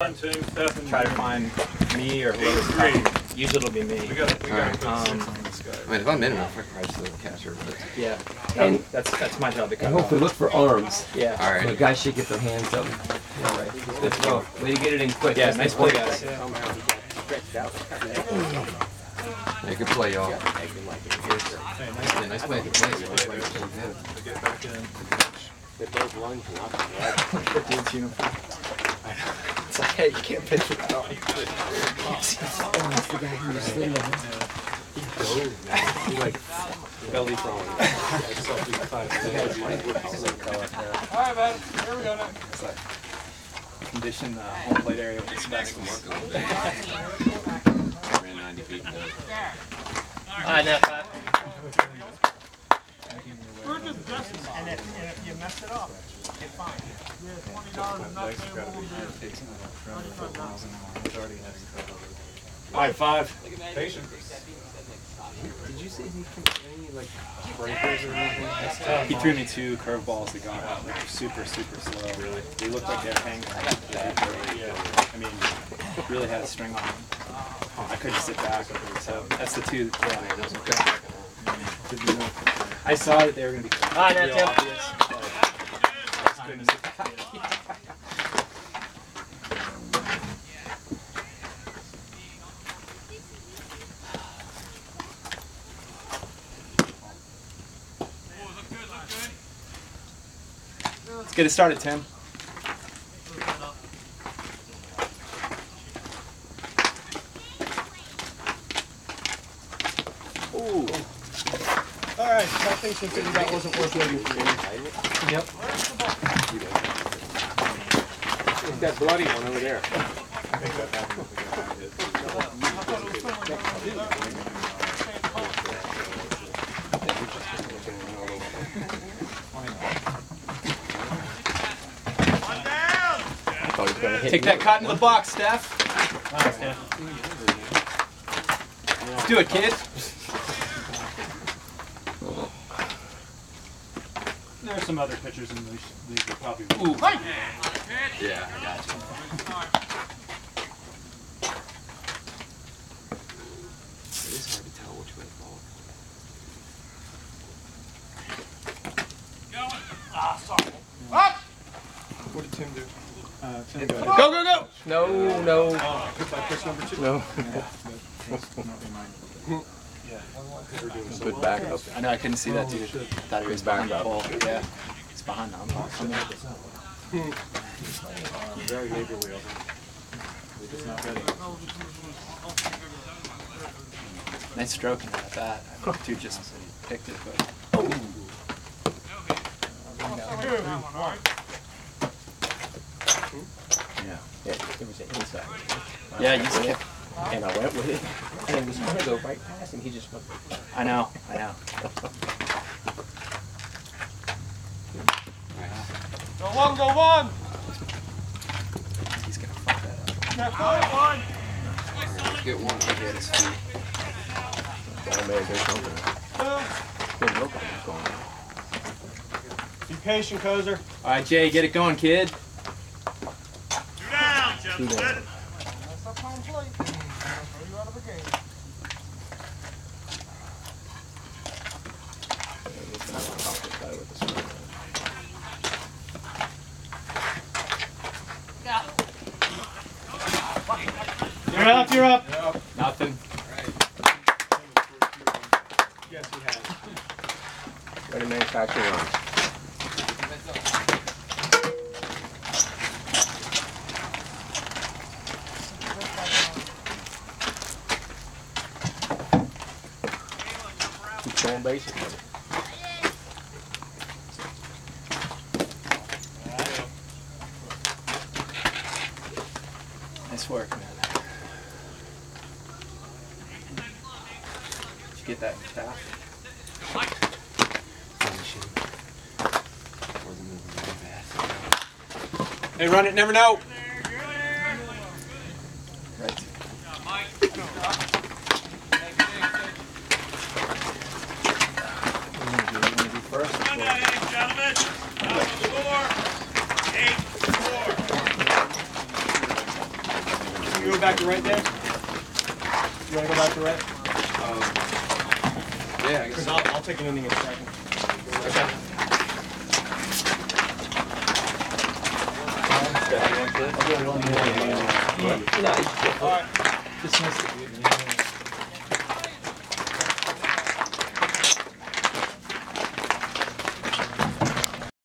Try to find me or whoever's coming. Usually it'll be me. We gotta, we gotta put Um, six on this guy. I mean, if I'm in enough, I can probably still catch her. But Yeah. And- And that's that's my job to And cut hopefully off. look for arms. Yeah. all So right. guys should get their hands up. All right. Let's go. Way to get it in quick. Yeah, nice play, point. guys. Yeah, good play, y'all. Yeah, nice play. Good play. Good play. To get back in. Dude's uniform. It's like, hey, you can't pitch with that on. Belly throwing. Alright, man, here we go now. Condition the home plate area with asbestos. Ran 90 feet. Alright, now, Pat. We're just guessing. And if, and if you mess it up, you're fine. Yeah, twenty dollars and not Legs paying gotta one be beer. takes in a front of the miles an hour. He's already heavy cut over. Alright, five. Patient. Did you see any like breakers or anything? He threw me two curveballs that got out like super, super slow. Really, they looked like they were hanging. I mean, really had a string on them. I couldn't sit back. So that's the two. Yeah, those are good. I saw that they were gonna be. Ah, real obvious, but I just couldn't sit back. Let's get it started, Tim. Alright, I think since that wasn't worth waiting for you. Yep. There's that bloody one over there. I think that happened with the guy who hit. Take that cotton to the box, Steph. Let's do it, kid. There's some other pictures in these, these are probably. Ooh. Yeah, I got you. It is hard to tell which way the ball What did Tim do? Uh, Tim, go ahead. Go, go, go. No, no. Hit by pitch number two. No. Good back up. I know, I couldn't see that dude. Oh, Thought he was behind the pole. Yeah. He's behind now. I'm oh, Very neighborly of him. We're just not ready. Nice stroking at that. Dude just picked it, but. Yeah, it was an inside. Yeah, you just kept. And I went with it. And it was going to go right past him. He just went. I know, I know. Go one, go one! He's gonna fuck that up. Get one, one! Let's get one. I'll get his feet. Be patient, Kozer. All right, Jay, get it going, kid. That's up home plate. Throw you out of the game. You're up, you're up. Nothing. Yes, he has. Ready manufacturer arms. Keep going basic. Nice work, man. Did you get that calf? Finishing. Wasn't moving very fast. Hey, run it, never know. Right. You go back to right there? You wanna go back to right? Um, yeah, I guess. Cause I'll, I'll take an in a second. No, it's- Alright. Dismiss it.